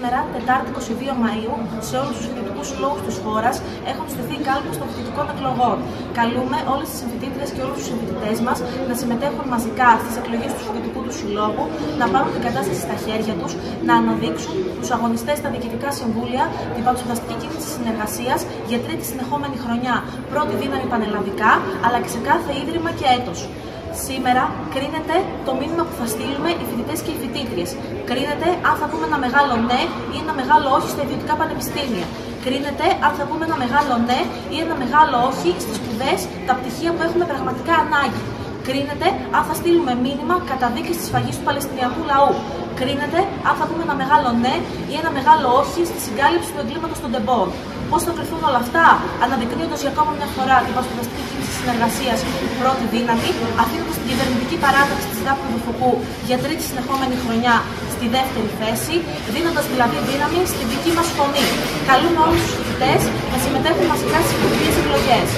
Σήμερα, Τετάρτη 22 Μαΐου, σε όλους τους φοιτητικούς συλλόγους της χώρας έχουν στηθεί κάλπους των φοιτητικών εκλογών. Καλούμε όλες τις συμφοιτήτρες και όλους τους συμφοιτητές μας να συμμετέχουν μαζικά στις εκλογές του φοιτητικού του συλλόγου, να πάρουν την κατάσταση στα χέρια τους, να αναδείξουν τους αγωνιστές στα διοικητικά συμβούλια, την πανσοδαστική κίνηση συνεργασίας για τρίτη συνεχόμενη χρονιά, πρώτη δύναμη πανελλαδικά, αλλά και σε κάθε ίδρυμα και έτος. Σήμερα κρίνεται το μήνυμα που θα στείλουμε οι φοιτητές και οι φοιτήτριες. Κρίνεται αν θα πούμε ένα μεγάλο ναι ή ένα μεγάλο όχι στα ιδιωτικά πανεπιστήμια. Κρίνεται αν θα πούμε ένα μεγάλο ναι ή ένα μεγάλο όχι στις σπουδές, τα πτυχία που έχουμε πραγματικά ανάγκη. Κρίνεται αν θα στείλουμε μήνυμα καταδίκη της σφαγής του Παλαιστινιακού λαού. Κρίνεται αν θα πούμε ένα μεγάλο ναι ή ένα μεγάλο όχι στη συγκάλυψη του εγκλήματος των τεμπών. Πώς θα κρυφθούν όλα αυτά, αναδεικνύοντας για ακόμα μια φορά την πασπουδαστική κίνηση συνεργασίας πρώτη δύναμη, αφήνοντας την κυβερνητική παράταξη της ΔΑΠ του για τρίτη συνεχόμενη χρονιά στη δεύτερη θέση, δίνοντας δηλαδή δύναμη στη δική μας φωνή. Καλούμε όλους τους φοιτητές να συμμετέχουν μαζικά στις εκλογές.